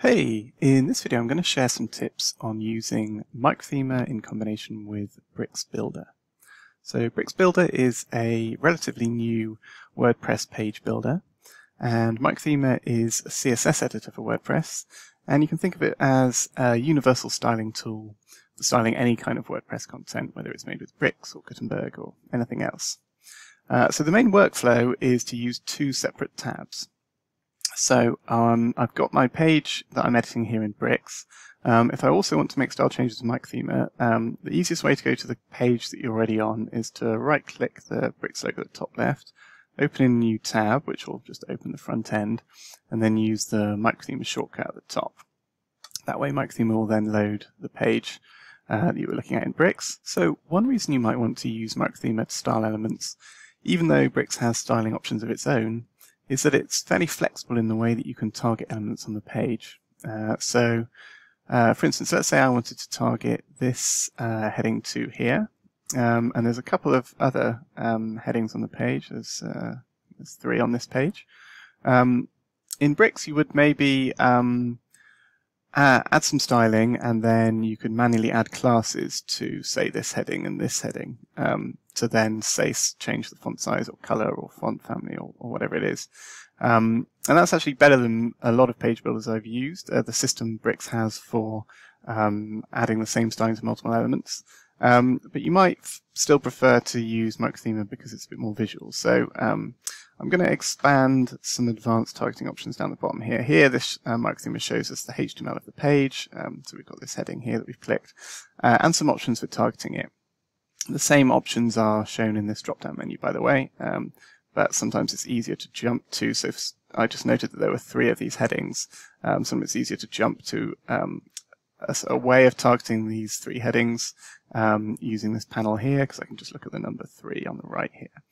Hey, in this video I'm going to share some tips on using Microthemer in combination with Bricks Builder. So Bricks Builder is a relatively new WordPress page builder and Microthemer is a CSS editor for WordPress and you can think of it as a universal styling tool for styling any kind of WordPress content, whether it's made with bricks or Gutenberg or anything else. Uh, so the main workflow is to use two separate tabs. So um, I've got my page that I'm editing here in Bricks. Um, if I also want to make style changes to Microthemer, um, the easiest way to go to the page that you're already on is to right-click the Bricks logo at the top left, open a new tab, which will just open the front end, and then use the Microthemer shortcut at the top. That way Microthemer will then load the page uh, that you were looking at in Bricks. So one reason you might want to use Microthemer to style elements, even though Bricks has styling options of its own, is that it's fairly flexible in the way that you can target elements on the page. Uh, so, uh, for instance, let's say I wanted to target this uh, heading to here, um, and there's a couple of other um, headings on the page. There's, uh, there's three on this page. Um, in Bricks, you would maybe um, add some styling, and then you can manually add classes to, say, this heading and this heading. Um, to then say change the font size or color or font family or, or whatever it is. Um, and that's actually better than a lot of page builders I've used. Uh, the system Bricks has for um, adding the same styling to multiple elements. Um, but you might still prefer to use Microthemer because it's a bit more visual. So um, I'm going to expand some advanced targeting options down the bottom here. Here, this uh, Microthemer shows us the HTML of the page. Um, so we've got this heading here that we've clicked, uh, and some options for targeting it. The same options are shown in this drop-down menu, by the way, um, but sometimes it's easier to jump to. So I just noted that there were three of these headings. Um, sometimes it's easier to jump to um, a, a, way of targeting these three headings um, using this panel here, because I can just look at the number three on the right here.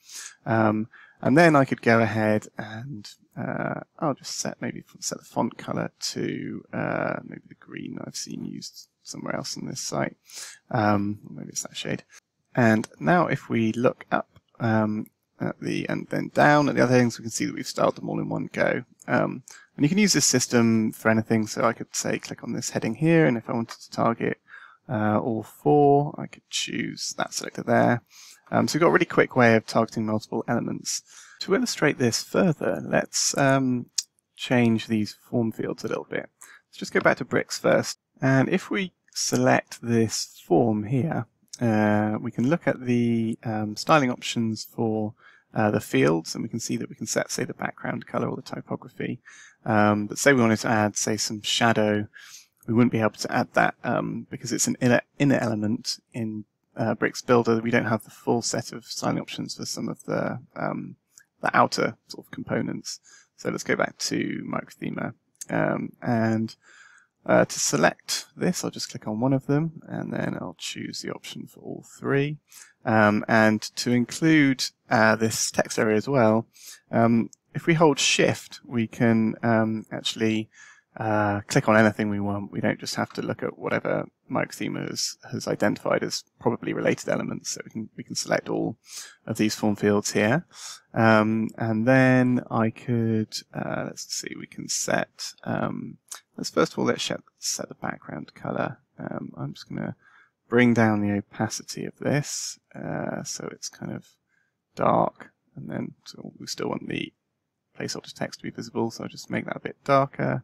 And then I could go ahead and uh, I'll just set maybe set the font color to uh, maybe the green I've seen used somewhere else on this site. Um, maybe it's that shade. And now if we look up um, at the and then down at the other things, we can see that we've styled them all in one go. Um, and you can use this system for anything. So I could say click on this heading here, and if I wanted to target uh, all four, I could choose that selector there. Um, so we've got a really quick way of targeting multiple elements. To illustrate this further, let's um, change these form fields a little bit. Let's just go back to bricks first. And if we select this form here, uh, we can look at the um, styling options for uh, the fields and we can see that we can set, say, the background color or the typography. Um, but say we wanted to add, say, some shadow, we wouldn't be able to add that um, because it's an inner, inner element in uh, Bricks Builder. We don't have the full set of styling options for some of the, um, the outer sort of components. So let's go back to Microthemer um, and uh, to select this, I'll just click on one of them and then I'll choose the option for all three. Um, and to include uh, this text area as well, um, if we hold shift, we can um, actually uh, click on anything we want. We don't just have to look at whatever Microthemer has, has identified as probably related elements. So we can we can select all of these form fields here, um, and then I could uh, let's see, we can set. Um, let's first of all let's set, set the background color. Um, I'm just going to bring down the opacity of this uh, so it's kind of dark, and then so we still want the placeholder text to be visible, so I'll just make that a bit darker.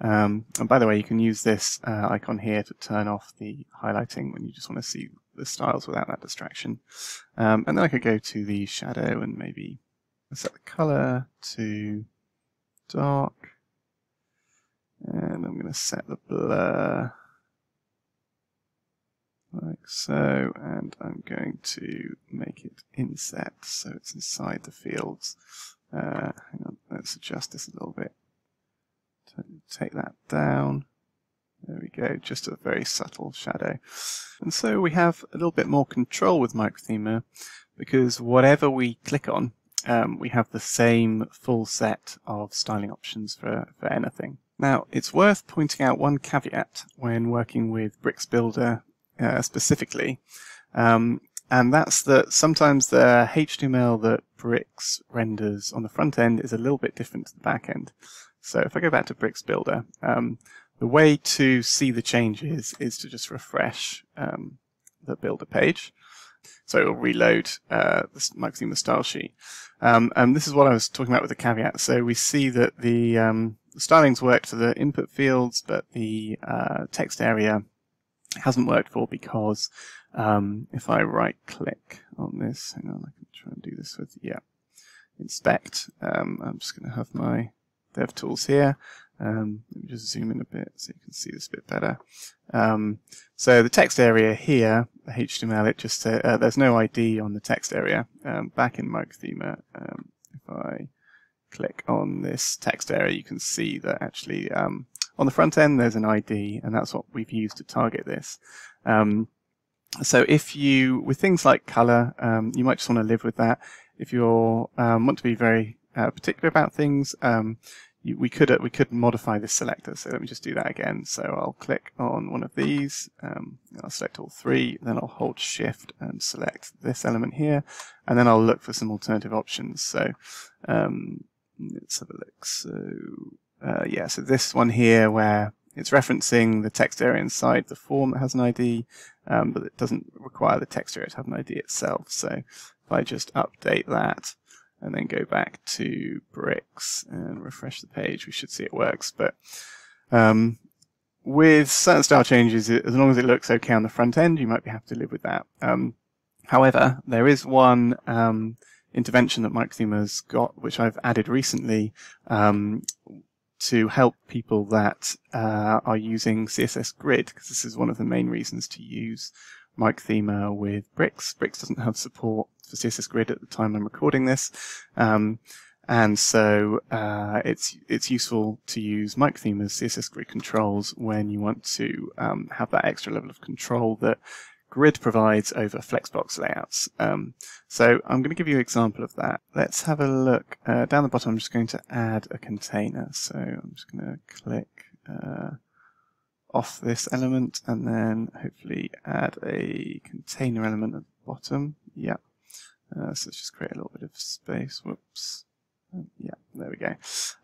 Um, and by the way, you can use this uh, icon here to turn off the highlighting when you just want to see the styles without that distraction. Um, and then I could go to the shadow and maybe set the color to dark. And I'm going to set the blur like so, and I'm going to make it inset so it's inside the fields. Uh, hang let's adjust this a little bit. Take that down. There we go, just a very subtle shadow. And so we have a little bit more control with Microthemer because whatever we click on, um, we have the same full set of styling options for, for anything. Now, it's worth pointing out one caveat when working with Bricks Builder uh, specifically. Um, and that's that sometimes the HTML that Bricks renders on the front end is a little bit different to the back end. So if I go back to Bricks Builder, um, the way to see the changes is to just refresh um, the Builder page. So it will reload uh, the style sheet. Um, and this is what I was talking about with the caveat. So we see that the, um, the stylings worked for the input fields, but the uh, text area hasn't worked for because um, if I right click on this, hang on, I can try and do this with, yeah, inspect. Um, I'm just going to have my dev tools here. Um, let me just zoom in a bit so you can see this a bit better. Um, so the text area here, the HTML, it just uh, uh, there's no ID on the text area. Um, back in Microthemer, um, if I click on this text area, you can see that actually um, on the front end there's an ID, and that's what we've used to target this. Um, so if you, with things like color, you might just want to live with that. If you want to be very uh, particular about things, um, you, we could uh, we could modify this selector. So let me just do that again. So I'll click on one of these. Um, I'll select all three. Then I'll hold Shift and select this element here, and then I'll look for some alternative options. So um, let's have a look. So uh, yeah, so this one here where it's referencing the text area inside the form that has an ID, um, but it doesn't require the text area to have an ID itself. So if I just update that, and then go back to bricks and refresh the page, we should see it works. But um, with certain style changes, as long as it looks okay on the front end, you might be happy to live with that. Um, however, there is one um, intervention that Microthemer has got, which I've added recently, um, to help people that uh, are using CSS Grid, because this is one of the main reasons to use Microthemer with Bricks. Bricks doesn't have support for CSS Grid at the time I'm recording this. Um, and so uh, it's it's useful to use Microthemer as CSS Grid controls when you want to um, have that extra level of control that Grid provides over Flexbox layouts. Um, so I'm going to give you an example of that. Let's have a look. Uh, down the bottom, I'm just going to add a container. So I'm just going to click uh, off this element and then hopefully add a container element at the bottom. Yeah. Uh, so let's just create a little bit of space. Whoops. Uh, yeah, there we go.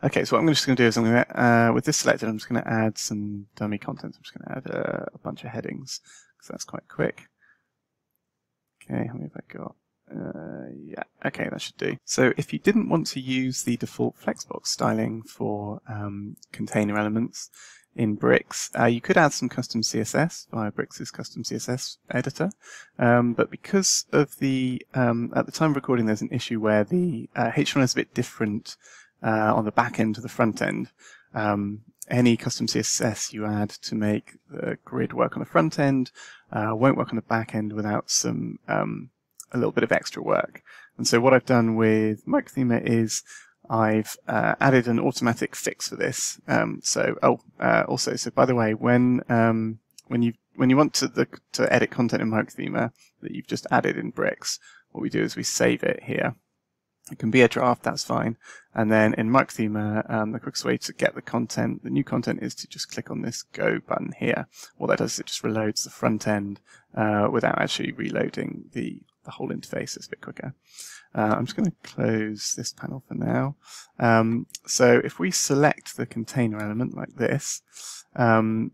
Okay, so what I'm just going to do is I'm going to, uh, with this selected, I'm just going to add some dummy content. I'm just going to add a, a bunch of headings because that's quite quick. Okay, how many have I got? Uh, yeah, okay, that should do. So if you didn't want to use the default Flexbox styling for um, container elements, in Bricks. Uh, you could add some custom CSS via Bricks' custom CSS editor, um, but because of the um, at the time of recording, there's an issue where the uh, H1 is a bit different uh, on the back end to the front end. Um, any custom CSS you add to make the grid work on the front end uh, won't work on the back end without some um, a little bit of extra work. And so what I've done with Microthemer is I've uh, added an automatic fix for this. Um, so, oh, uh, also, so by the way, when um, when you when you want to the, to edit content in Microthemer that you've just added in Bricks, what we do is we save it here. It can be a draft, that's fine. And then in Microthemer, um, the quickest way to get the content, the new content, is to just click on this Go button here. What that does is it just reloads the front end uh, without actually reloading the, the whole interface. It's a bit quicker. Uh, I'm just going to close this panel for now. Um, so if we select the container element like this, um,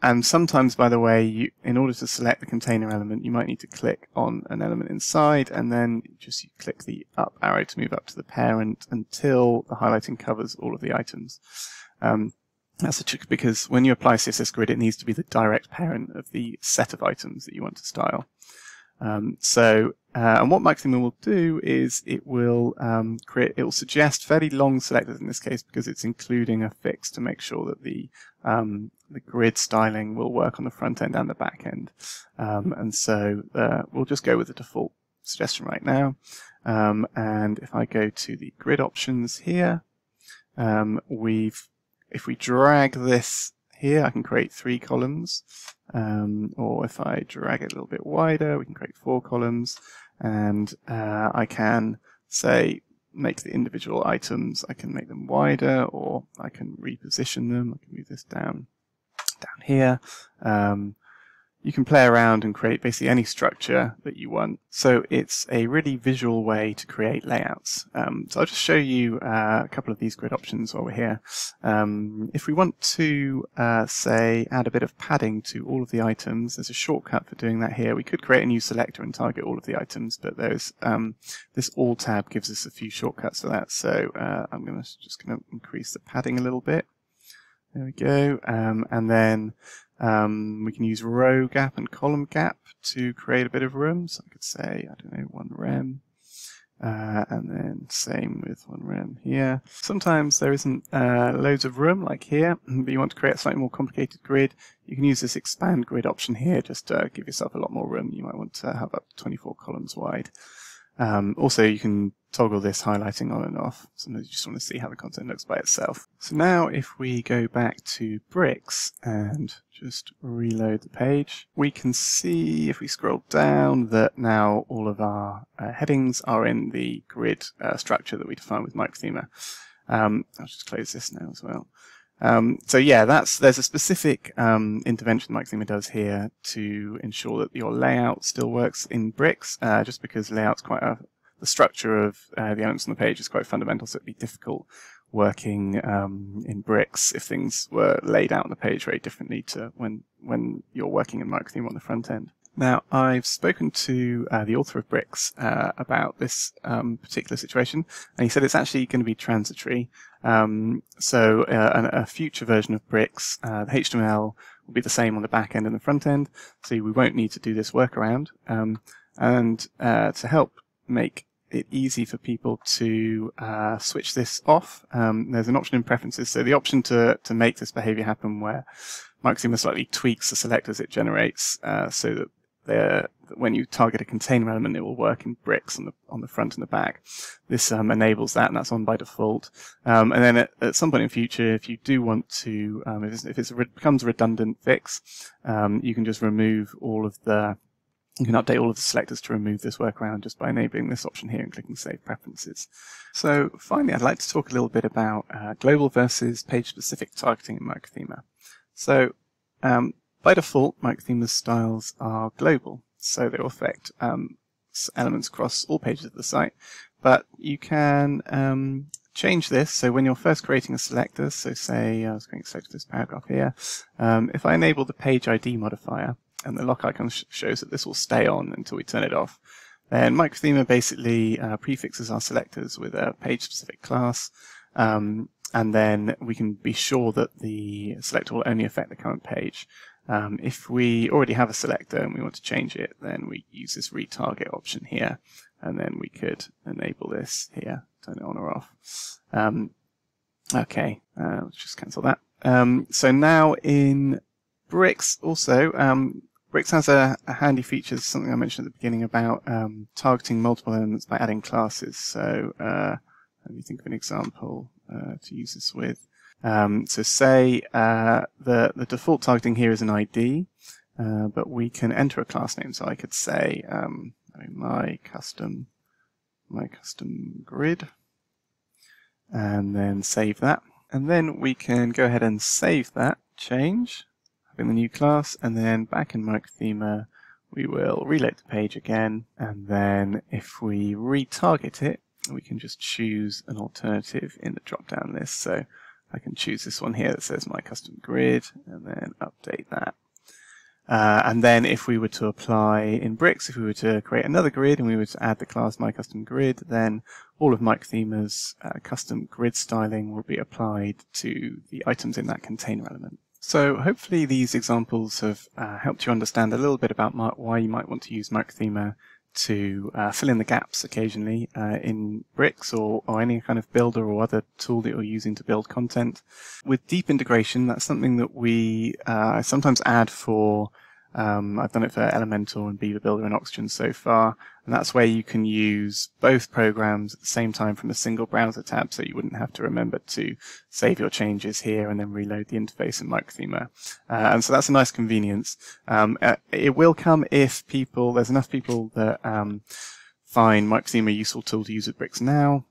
and sometimes, by the way, you, in order to select the container element, you might need to click on an element inside and then just click the up arrow to move up to the parent until the highlighting covers all of the items. Um, that's a trick because when you apply CSS Grid, it needs to be the direct parent of the set of items that you want to style. Um, so, uh, and what Microthemer will do is it will um, create, it will suggest fairly long selectors in this case because it's including a fix to make sure that the um, the grid styling will work on the front end and the back end. Um, and so uh, we'll just go with the default suggestion right now. Um, and if I go to the grid options here, um, we've if we drag this here, I can create three columns. Um, or if I drag it a little bit wider, we can create four columns. And uh, I can say, make the individual items, I can make them wider, or I can reposition them. I can move this down, down here. Um, you can play around and create basically any structure that you want. So it's a really visual way to create layouts. Um, so I'll just show you uh, a couple of these grid options while we're here. Um, if we want to, uh, say, add a bit of padding to all of the items, there's a shortcut for doing that here. We could create a new selector and target all of the items, but there's um, this All tab gives us a few shortcuts for that. So uh, I'm gonna, just going to increase the padding a little bit. There we go. Um, and then um, we can use row gap and column gap to create a bit of room. So I could say, I don't know, one rem. Uh, and then same with one rem here. Sometimes there isn't uh, loads of room like here, but you want to create a slightly more complicated grid. You can use this expand grid option here just to give yourself a lot more room. You might want to have up to 24 columns wide. Um, also, you can toggle this highlighting on and off. Sometimes you just want to see how the content looks by itself. So now if we go back to bricks and just reload the page, we can see if we scroll down that now all of our uh, headings are in the grid uh, structure that we defined with Microthemer. Um, I'll just close this now as well. Um, so yeah, that's there's a specific um, intervention Microthemer does here to ensure that your layout still works in bricks, uh, just because layout's quite a, the structure of uh, the elements on the page is quite fundamental, so it'd be difficult working um, in bricks if things were laid out on the page very differently to when when you're working in Microthemer on the front end. Now, I've spoken to uh, the author of Bricks uh, about this um, particular situation, and he said it's actually going to be transitory. Um, so, uh, a, future version of Bricks, uh, the HTML will be the same on the back end and the front end, so we won't need to do this workaround. Um, and uh, to help make it easy for people to uh, switch this off, um, there's an option in preferences. So, the option to to make this behavior happen where Microthemer slightly tweaks the selectors it generates so that when you target a container element, it will work in bricks on the on the front and the back. This um, enables that, and that's on by default. Um, and then at, at, some point in future, if you do want to, um, if, it's, if it's becomes a redundant fix, um, you can just remove all of the you can update all of the selectors to remove this workaround just by enabling this option here and clicking Save Preferences. So finally, I'd like to talk a little bit about uh, global versus page-specific targeting in Microthemer. So um, by default, Microthemer's styles are global, so they will affect um, elements across all pages of the site. But you can um, change this. So when you're first creating a selector, so say I was going to select this paragraph here, um, if I enable the page ID modifier, and the lock icon sh shows that this will stay on until we turn it off, then Microthemer basically uh, prefixes our selectors with a page-specific class, um, and then we can be sure that the selector will only affect the current page. Um, if we already have a selector and we want to change it, then we use this retarget option here, and then we could enable this here, turn it on or off. Um, okay, uh, let's just cancel that. Um, so now in Bricks also, um, Bricks has a, a, handy feature, something I mentioned at the beginning about um, targeting multiple elements by adding classes. So uh, let me think of an example uh, to use this with. Um, so say uh, the, the default targeting here is an ID, uh, but we can enter a class name. So I could say um, my custom my custom grid, and then save that. And then we can go ahead and save that change, having the new class, and then back in Microthemer, we will reload the page again, and then if we retarget it, we can just choose an alternative in the drop-down list. So I can choose this one here that says my custom grid and then update that. Uh, and then if we were to apply in bricks, if we were to create another grid and we were to add the class my custom grid, then all of Microthemer's uh, custom grid styling will be applied to the items in that container element. So hopefully these examples have uh, helped you understand a little bit about why you might want to use Microthemer to uh, fill in the gaps occasionally uh, in bricks or, or any kind of builder or other tool that you're using to build content. With deep integration, that's something that we uh, sometimes add for um, I've done it for Elementor and Beaver Builder and Oxygen so far, and that's where you can use both programs at the same time from a single browser tab, so you wouldn't have to remember to save your changes here and then reload the interface in Microthemer. Uh, and so that's a nice convenience. Um, uh, it will come if people, there's enough people that um, find Microthemer a useful tool to use with Bricks now,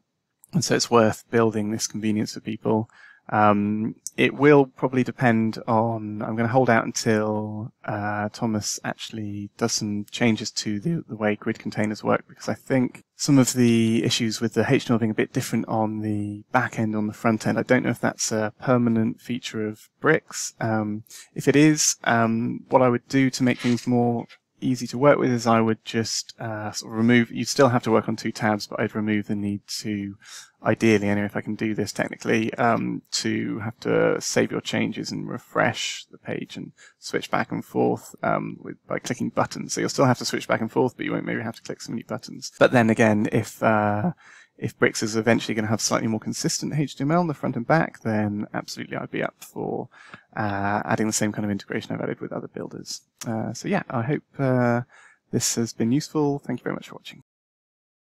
and so it's worth building this convenience for people. Um, it will probably depend on, I'm going to hold out until uh, Thomas actually does some changes to the, the way grid containers work because I think some of the issues with the HTML being a bit different on the back end, on the front end, I don't know if that's a permanent feature of Bricks. Um, if it is, um, what I would do to make things more easy to work with is I would just uh, sort of remove, you'd still have to work on two tabs, but I'd remove the need to, ideally anyway, if I can do this technically, um, to have to save your changes and refresh the page and switch back and forth um, with, by clicking buttons. So you'll still have to switch back and forth, but you won't maybe have to click so many buttons. But then again, if uh, if Bricks is eventually going to have slightly more consistent HTML on the front and back, then absolutely I'd be up for uh, adding the same kind of integration I've added with other builders. Uh, so yeah, I hope uh, this has been useful. Thank you very much for watching.